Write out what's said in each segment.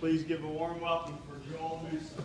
Please give a warm welcome for Joel Newsom.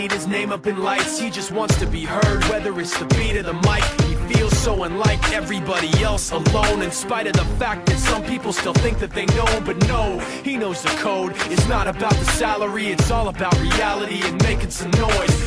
need his name up in lights, he just wants to be heard, whether it's the beat of the mic. He feels so unlike everybody else, alone, in spite of the fact that some people still think that they know but no, he knows the code. It's not about the salary, it's all about reality and making some noise,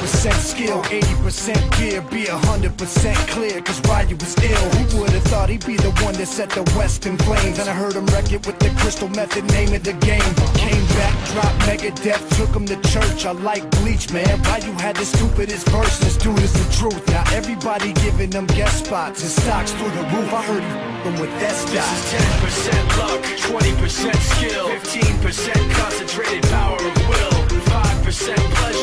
This is 20% skill, 80% gear, be 100% clear, cause Ryu was ill. Who would've thought he'd be the one that set the West in flames? And I heard him wreck it with the crystal method, name of the game. Came back, dropped Megadeth, took him to church. I like Bleach, man. Ryu had the stupidest verse, this dude is the truth. Now everybody giving them guest spots and stocks through the roof. I heard he f***ing with that This is 10% luck, 20% skill, 15% concentrated power of will, 5% pleasure,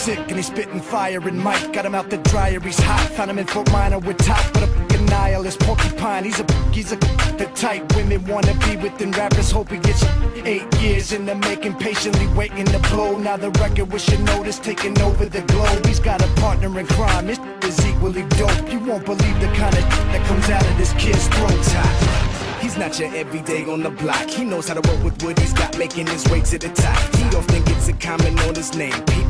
sick and he's spitting fire and Mike got him out the dryer, he's hot. Found him in Fort Minor with top, but a nihilist porcupine. He's a he's a the type women wanna be with and rappers hope he gets eight years in the making, patiently waiting to blow. Now the record with your notice taking over the globe. He's got a partner in crime, his is equally dope. You won't believe the kind of that comes out of this kid's throat. He's not your everyday on the block. He knows how to work with what he's got, making his way to the top. He often gets a comment on his name. People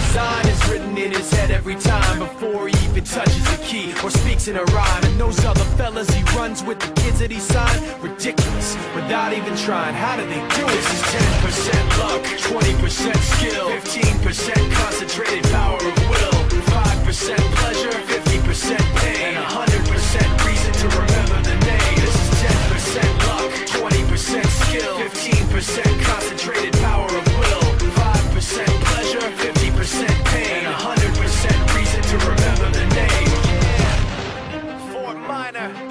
design is written in his head every time before he even touches a key or speaks in a rhyme. And those other fellas he runs with, the kids that he signed, ridiculous without even trying. How do they do it? This is 10% luck, 20% skill, 15% concentrated power of will, 5% pleasure, 50% pain, Fort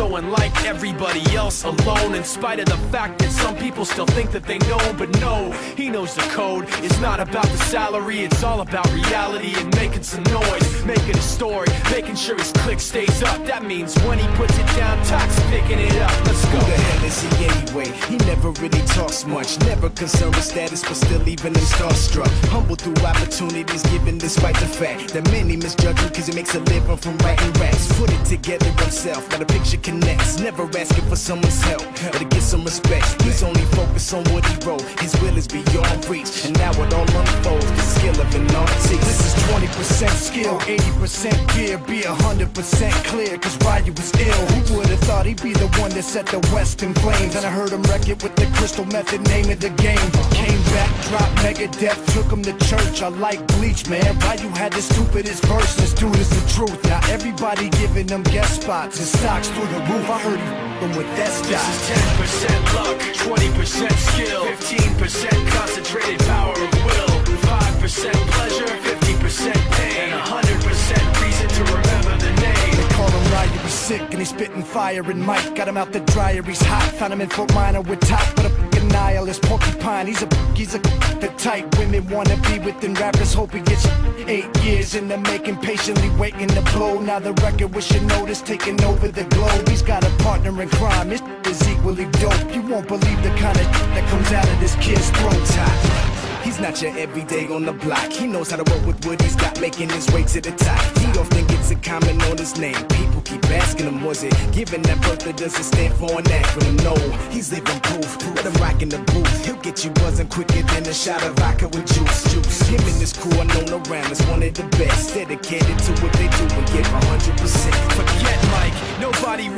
So unlike everybody else alone In spite of the fact that some people still think that they know But no, he knows the code. It's not about the salary, it's all about reality And making some noise, making a story Making sure his click stays up. That means when he puts it down, Tox picking it up. Let's go He never really talks much, never concerned with status, but still leaving him starstruck. Humble through opportunities given despite the fact that many misjudge him cause he makes a living from writing raps. Put it together himself, got a picture connects. Never asking for someone's help or to get some respect. He's only focused on what he wrote, his will is beyond reach. And now it all unfolds, the skill of an artist. This is 20% skill, 80% gear, be 100% clear, cause Ryu was ill. Who would've thought he'd be the one that set the West in flames? And I heard him wreck it with the crystal method, name of the game. Came back, dropped Megadeth, took him to church. I like Bleach, man. Why you had the stupidest verse, this dude is the truth. Now everybody giving them guest spots and stocks through the roof. I heard him with that This stock. is 10% luck, 20% skill, 15% concentrated power of will, 5% pleasure, spitting fire and Mike got him out the dryer, he's hot. Found him in Fort Minor with top, but a fucking nihilist porcupine. He's a he's a the type women wanna be with and rappers hope he gets eight years in the making, patiently waiting to blow. Now the record with your notice taking over the globe. He's got a partner in crime, his is equally dope. You won't believe the kind of that comes out of this kid's throat. He's not your everyday on the block. He knows how to work with what he's got, making his way to the top. He often gets a comment on his name. People keep asking him, was it given that birth that doesn't stand for an acronym? No, he's living proof. Let him rock in the booth. He'll get you buzzing quicker than a shot of vodka with juice. Juice. Him and his crew are known around as one of the best. Dedicated to what they do and give 100%. Forget Mike, nobody